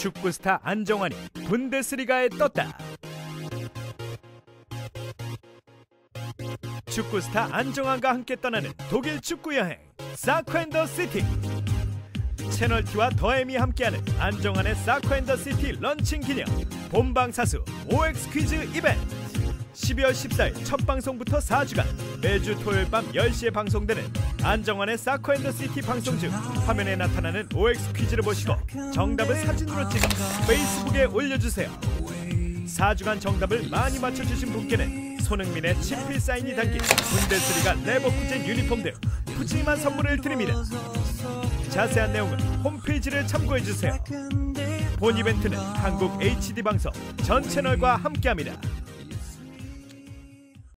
축구 스타 안정환이 분데스리가에 떴다. 축구 스타 안정환과 함께 떠나는 독일 축구 여행 Soccer and the City. 채널 T와 더엠이 함께하는 안정환의 Soccer and the City 런칭 기념 본방사수 OX 퀴즈 이벤트. 12월 14일 첫 방송부터 4주간 매주 토요일 밤 10시에 방송되는 안정환의 Soccer and the City 방송 중 화면에 나타나는 OX 퀴즈를 보시고 정답을 사진으로 찍어 페이스북에 올려주세요. 4주간 정답을 많이 맞춰주신 분께는 손흥민의 친필 사인이 담긴 분데스리가 레버쿠젠 유니폼 등 푸짐한 선물을 드립니다. 자세한 내용은 홈페이지를 참고해주세요. 본 이벤트는 한국 HD 방송 전 채널과 함께합니다